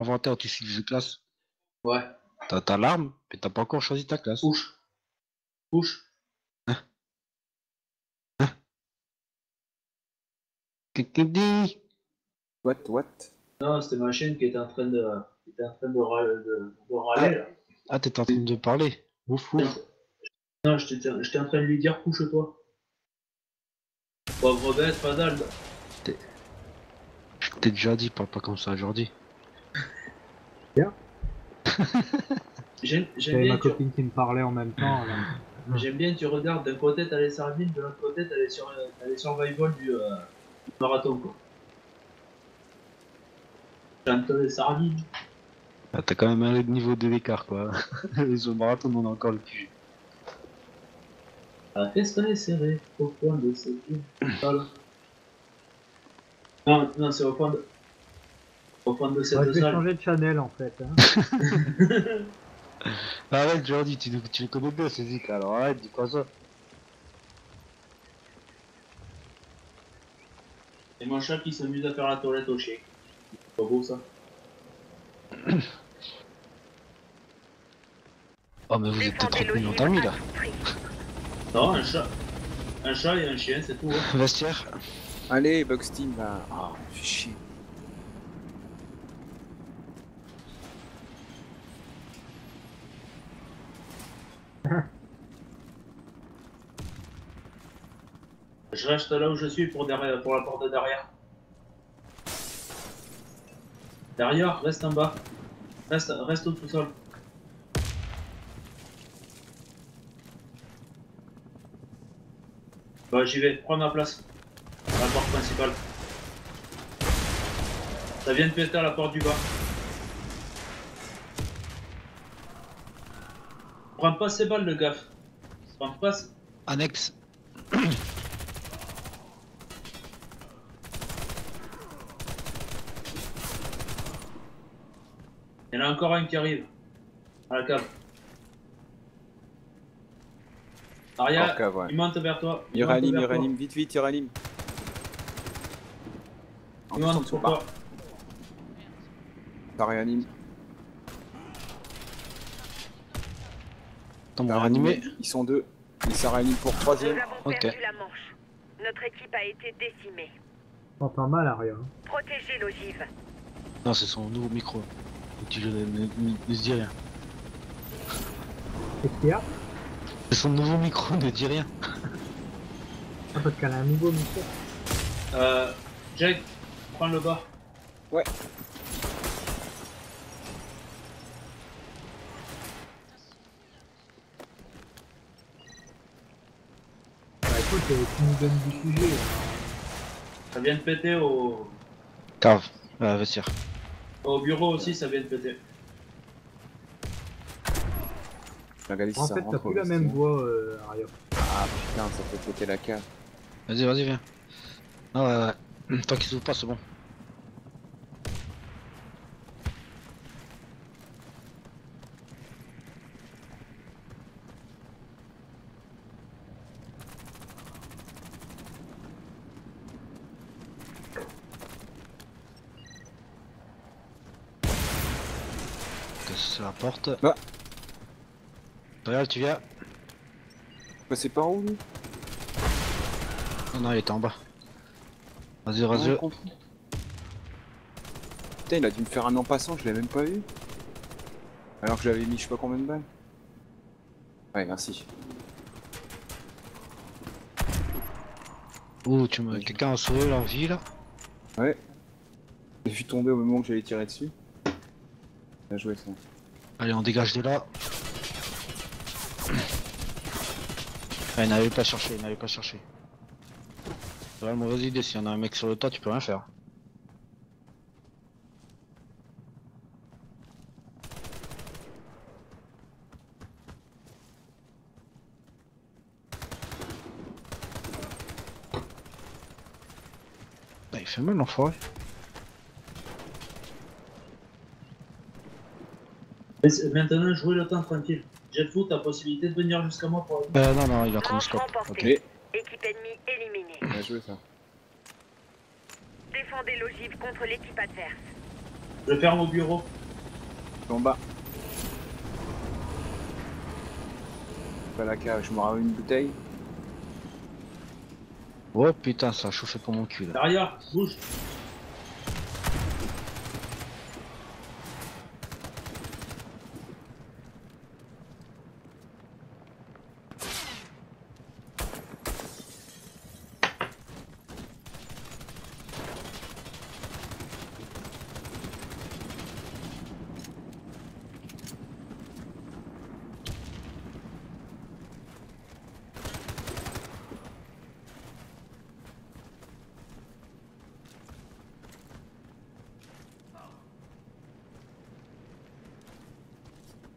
Inventaire, tu suis de classe. Ouais. T'as ta l'arme, mais t'as pas encore choisi ta classe. Push. Push. Qu'est-ce qu'il dit What, what? Non, c'était ma chaîne qui était en train de, qui était en train de, râler- de, de râler, là. Ah, t'es en train de parler. Ouf, ouf. Non, j'étais en train de lui dire couche-toi. Pauvre bête, Fadal. Je t'ai déjà dit, parle pas comme ça aujourd'hui. J'aime j'aime J'avais bien, ma tu- copine qui me parlait en même temps. alors. j'aime bien, tu regardes, d'un côté t'as les sardines, de l'autre côté t'as les, sur, t'as les survival du, euh, du marathon, quoi. Chante les sardines. Ah, t'as quand même un niveau de l'écart, quoi. Les autres marathons, on a encore le cul. La festa est serrée au fond de cette. Voilà. Non, non, c'est au fond de... De cette Ouais, je vais salle. changer de channel en fait. hein. Arrête, Jordi, tu, tu le connais bien, ces zik, alors arrête, dis pas ça. Et mon chat qui s'amuse à faire la toilette au chien. C'est pas beau ça. Oh, mais vous êtes Défendez 30 millions l'ogive d'amis, à là. Non, un chat. Un chat et un chien, c'est tout. Hein. Vestiaire Allez, Bugs Team, là. Ah, fais chier. Je reste là où je suis pour, la porte de derrière. Derrière, reste en bas. Reste, reste au sous-sol. Bah j'y vais, prends ma place. La porte principale. Ça vient de péter à la porte du bas. Prends pas ces balles de gaffe. Prends pas... ces- Annexe. Il y en a encore un qui arrive. À la cave. Aria, Hors cave, ouais. il monte vers toi. Il il toi. réanime, vite, vite, il réanime. En Il monte dessous, pour toi. ça réanime. Vas réanime. ranimer Ils sont deux. Et ça réanime pour Nous troisième. avons Ok. perdu la manche. Notre équipe a été décimée. Pas pas mal à rien. Protégez l'ogive. Non, c'est son nouveau micro. Ne, ne, ne- ne dis rien. Qu'est-ce qu'il y a C'est son nouveau micro, ne dis rien. Ah, parce qu'elle a un nouveau micro. Euh, Jake, prends le bas. Ouais. Bah écoute, euh, tu nous donnes du sujet. Ça vient de péter au, Cave. Euh, vestiaire. au bureau aussi, ça vient de péter. Regardez si En ça fait, t'as plus la même vestiaire. voix, euh, Aria. Ah putain, ça fait péter la cave. Vas-y, vas-y, viens. Ah ouais, ouais. Tant qu'il s'ouvre pas, c'est bon. La porte. Ah. Regarde, tu viens. Passez par où, lui? Non, non, il était en bas. Vas-y, Ah, vas-y. Putain, il a dû me faire un en passant, je l'ai même pas vu. Alors que j'avais mis je sais pas combien de balles. Ouais, merci. Ouh, tu me... quelqu'un a sauvé leur vie là Ouais. J'ai vu tomber au moment que j'allais tirer dessus. Bien joué ça. Allez, on dégage de là. Ah, il n'avait pas cherché, il n'avait pas cherché. C'est vraiment mauvaise idée, s'il y en a un mec sur le toit, tu peux rien faire. Ah, il fait mal l'enfoiré. Mais c'est- Maintenant, jouez le temps tranquille. Jetfoot, t'as possibilité de venir jusqu'à moi pour Euh, non, non, il est en train de Manche scope. Ok. Équipe ennemie éliminée. Bien joué ça. Défendez l'ogive contre l'équipe adverse. Je ferme au bureau. En bas. Pas la cave, je me ramène une bouteille. Oh putain, ça a chauffé pour mon cul là. Derrière, bouge.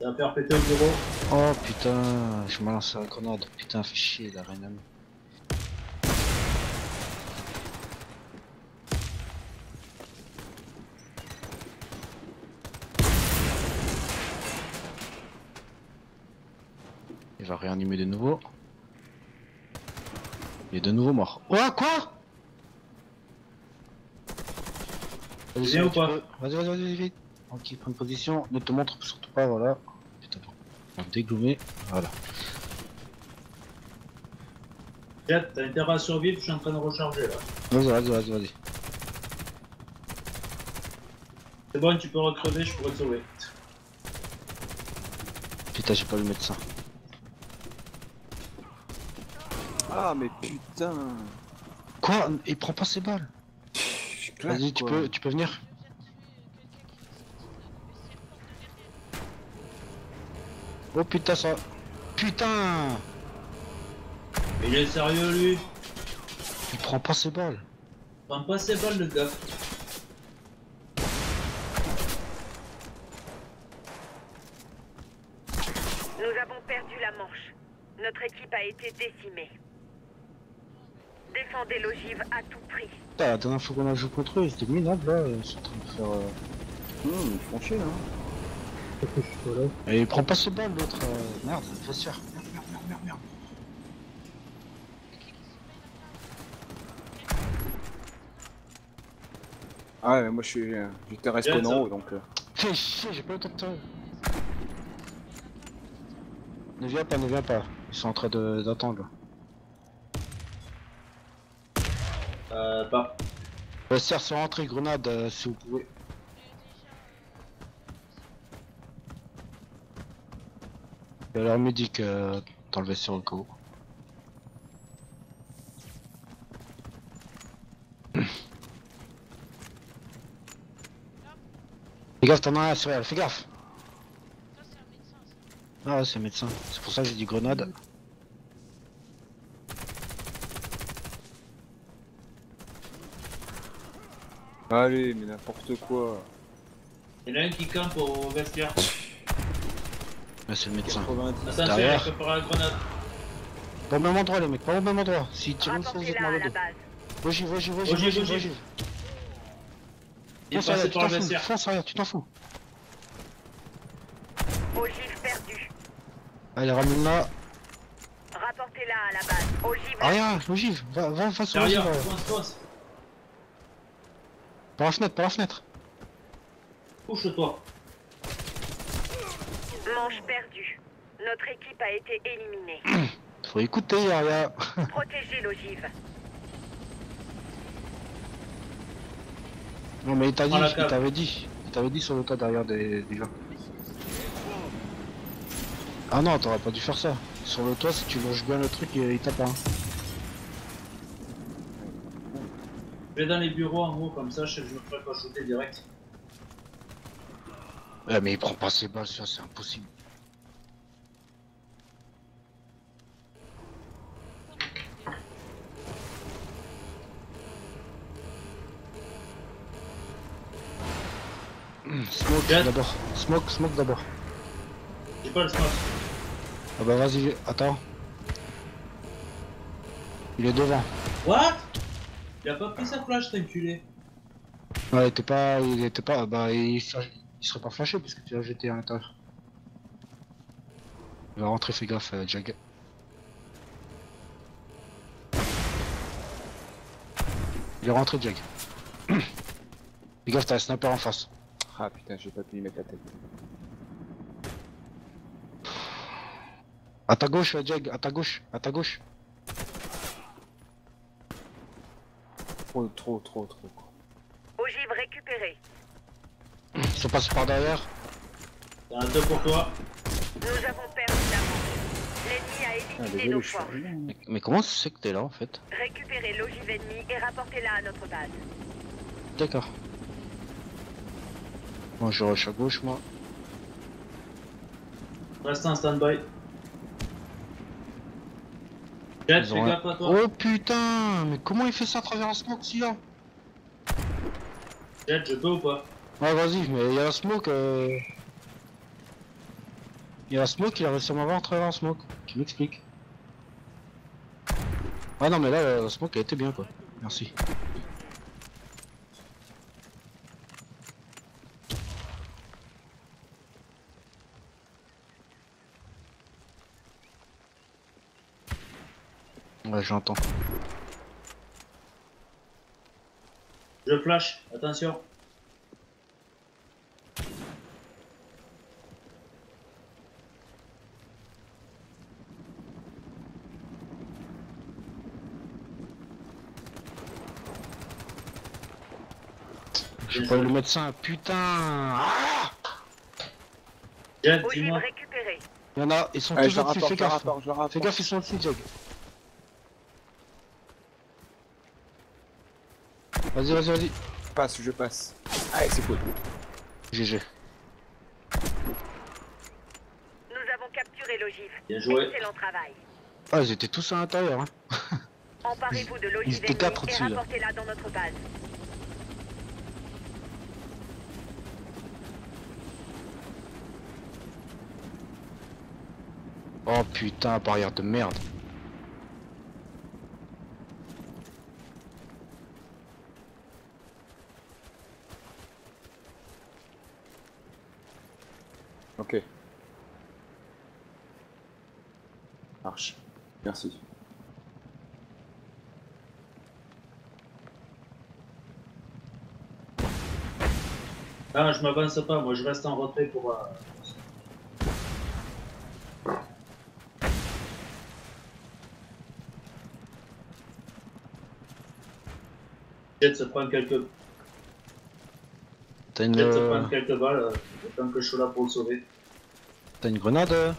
Péter au bureau. Oh putain, je me lance la grenade. Putain, fait chier la reine. Il va réanimer de nouveau. Il est de nouveau mort. Oh quoi? Vas-y, vas-y, vas-y, vite. Ok, prends une position. Ne te montre surtout pas, voilà. Putain, bon. On va dégommer. Voilà. Jet, t'as intérêt à survivre, je suis en train de recharger là. Vas-y, vas-y, vas-y, vas-y. C'est bon, tu peux recrever, je pourrais te sauver. Putain, j'ai pas le médecin. Ah, mais putain. Quoi? Il prend pas ses balles. Vas-y, tu peux, tu peux venir. Oh putain, ça. Putain Il est sérieux lui Il prend pas ses balles. Prends pas ses balles le gars. Nous avons perdu la manche. Notre équipe a été décimée. Défendez l'ogive à tout prix. Putain, la dernière fois qu'on a joué contre eux, ils étaient minables là. Ils sont en train de faire. euh, Hum, ils font chier là que je sois là. Et il prend pas ses balles l'autre. euh, Merde, fais sûr. Merde, merde, merde, merde, merde. Ah ouais, mais moi je suis. euh, J'étais resté Bien, en haut donc. euh, Fais chier, j'ai pas le temps de te. Ne viens pas, ne viens pas. Ils sont en train de- d'attendre. là. Euh, pas. Ouais, serre sur entrée, grenade euh, si vous pouvez. Et alors médic euh, dans le au cas où. Fais gaffe, t'en as un sur elle, fais gaffe Ah ouais, c'est un médecin, c'est pour ça que j'ai dit grenade. Allez, mais n'importe quoi. Il y en a un qui campe au vestiaire. Ouais, c'est le médecin. 90. Attention, il Derrière. a préparé la grenade. Pas au même endroit les mecs, pas au même endroit. Si tu ogive. ogive. Il est Fonce arrière, tu t'en fous, fonce arrière, tu t'en fous. Ogive. Allez, ramène-la. Rapportez-la à la base. Ogive Arrière, ogive, va, va face au ogive. Derrière, fonce, fonce. Par la fenêtre, par la fenêtre. Couche-toi. manche perdue. Notre équipe a été éliminée. Faut écouter, Aria. Protégez l'ogive. Non, mais il t'a dit, il t'avait dit. Il t'avait dit sur le tas derrière des, des gens. Ah non, t'aurais pas dû faire ça. Sur le toit, si tu longes bien le truc, il il tape hein. Je vais dans les bureaux en haut, comme ça je sais que je me ferai pas shooter direct. Ouais, mais il prend pas ses balles, ça, c'est impossible. Smoke Jet. d'abord. Smoke, smoke d'abord. J'ai pas le smoke. Ah bah vas-y, attends. Il est devant. What? Il a pas pris sa flash, cet enculé. Ouais, il était pas. Il était pas. Bah il, serait- il serait pas flashé parce que tu l'as jeté à l'intérieur. Il va rentrer, fais gaffe, euh, Jag. Il est rentré, Jag. fais gaffe, t'as un sniper en face. Ah putain, j'ai pas pu y mettre la tête. À ta gauche, euh, Jag, à ta gauche, à ta gauche. Trop, trop, trop, trop. quoi. Ogive récupérée. Ils sont passés par derrière. T'as un deux pour toi. Nous avons perdu. L'ennemi a Ah, éliminé nos forces. Mais, mais comment c'est que t'es là en fait? Récupérez l'ogive ennemie et rapportez-la à notre base. D'accord. Moi je rush à gauche moi. Reste en stand-by. Jet, Ils fais ont un- gaffe à toi. Oh putain Mais comment il fait ça à travers la smoke si là Jet, je peux ou pas Ouais vas-y, mais il y a la smoke euh... Il y a la smoke, il a réussi à m'avoir à travers la smoke. Tu m'expliques. Ah non mais là la smoke a été bien quoi. Merci. Ouais j'entends. Je flash, attention. J'ai pas le médecin, putain ah Ogive dis-moi. récupérée. Il y en a, ils sont Allez, tous je rapporte, fais je gaffe. je. Fais gaffe, ils sont au-dessus, Jog. Vas-y, vas-y, vas-y. Je passe, je passe. Allez, c'est cool. GG. Nous avons capturé l'ogive. Bien joué. Excellent travail. Ah, ils étaient tous à l'intérieur, hein. Emparez-vous de Ils l'ogive et rapportez-la dans notre base. Oh putain, barrière de merde. Ok. Marche. Merci. Ah, je m'avance pas, moi je reste en retrait pour. euh, Jet se prend quelques, T'as une, Jet se euh, prend quelques balles, euh, temps que je suis là pour le sauver. t'as une grenade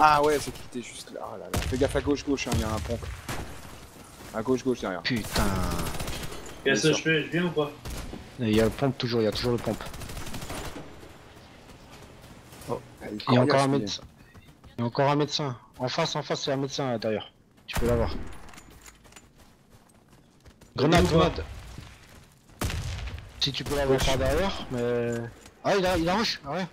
Ah ouais, c'est qui était juste là. Ah là là. Fais gaffe à gauche, gauche, hein, il y a un pompe. À gauche, gauche derrière. Putain. Qu'est-ce Bien que je fais Je viens ou pas? Il y a le pompe toujours, il y a toujours le pompe. Ah, Il y a encore un médecin. Il y a encore un médecin. En face, en face, c'est un médecin derrière. Tu peux l'avoir. Grenade, grenade. Si tu peux l'avoir par derrière, mais. Ah, il a, il a rush. Ah ouais.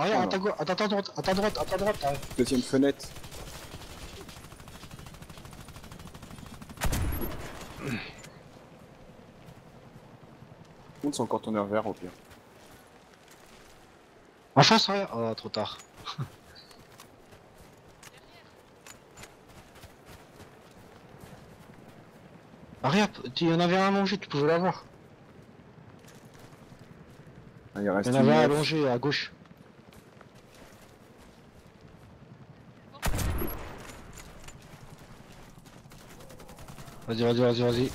Ouais, Ah à ta gauche, à ta droite, à ta droite, à ta droite. ah ouais. Deuxième fenêtre. Monte son conteneur vert au pire. En face, ouais. Oh, trop tard. Arrière, tu y en avait un allongé, tu pouvais l'avoir. Ah, il reste Il y en avait un allongé à gauche. Vas-y, vas-y, vas-y, vas-y.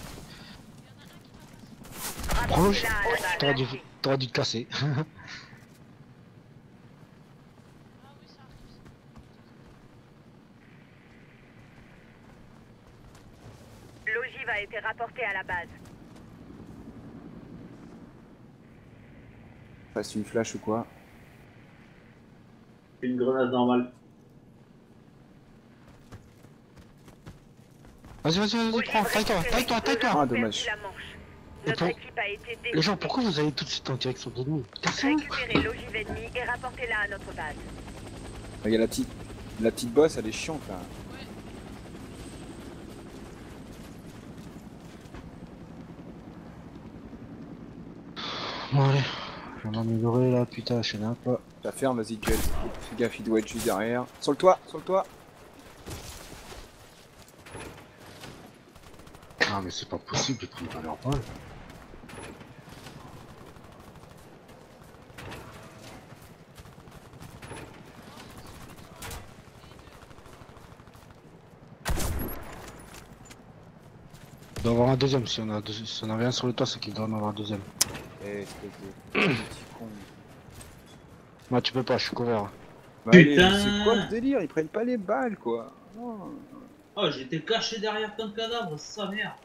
Base. T'aurais dû, t'aurais dû te casser. L'ogive a été rapportée à la base. Passe une flash ou quoi? Une grenade normale. Vas-y, vas-y, vas-y, prends, taille-toi, taille-toi, taille-toi. Ah, dommage. la manche. Et Notre pour- équipe a été Les gens, pourquoi vous allez tout de suite en direction de nous Cassez-vous a la petite, la petite bosse, elle est chiante là. Bon, allez. Je vais m'améliorer là, putain, je suis un peu. La ferme, vas-y, Jet. Fais gaffe, il doit être juste derrière. Sur le toit, sur le toit. Non mais c'est pas possible, ils prennent pas leur balle. doit avoir un deuxième, si on a, deux... si un sur le toit, c'est qu'il doit en avoir un deuxième. Eh, Moi, bah, tu peux pas, je suis couvert. Bah, Putain C'est quoi le délire? Ils prennent pas les balles, quoi. Oh, j'étais caché derrière ton cadavre, sa mère.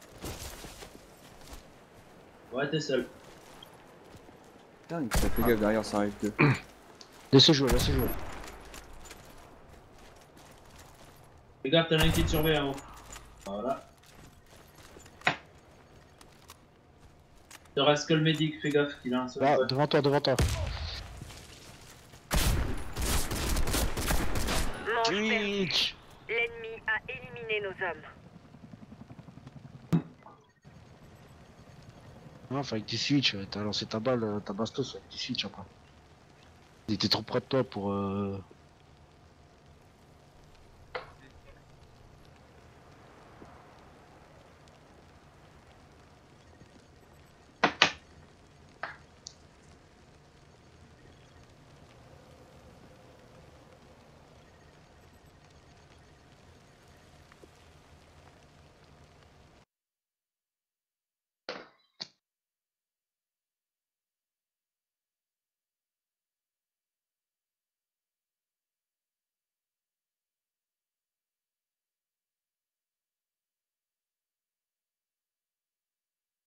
Ouais, t'es seul. Putain, ça fait gaffe derrière, ça arrive que. Laissez jouer, laissez jouer. Fais gaffe, t'en as un qui te surveille en haut. Voilà. Il te reste que le médic, fais gaffe qu'il a un seul. Là, devant toi, devant toi. Manche perdue. Twitch L'ennemi a éliminé nos hommes. Non, enfin, avec du switch, t'as lancé ta balle, euh, ta bastos avec du switch après. Il était trop près de toi pour. Euh...